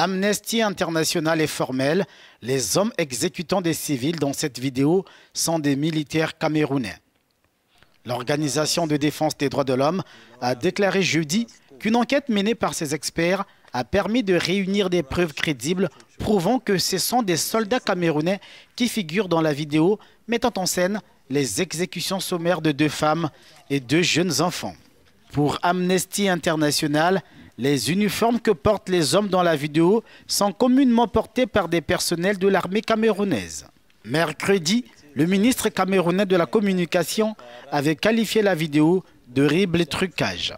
Amnesty International est formel. Les hommes exécutant des civils dans cette vidéo sont des militaires camerounais. L'Organisation de défense des droits de l'homme a déclaré jeudi qu'une enquête menée par ses experts a permis de réunir des preuves crédibles prouvant que ce sont des soldats camerounais qui figurent dans la vidéo mettant en scène les exécutions sommaires de deux femmes et deux jeunes enfants. Pour Amnesty International, les uniformes que portent les hommes dans la vidéo sont communément portés par des personnels de l'armée camerounaise. Mercredi, le ministre camerounais de la communication avait qualifié la vidéo de rible trucage.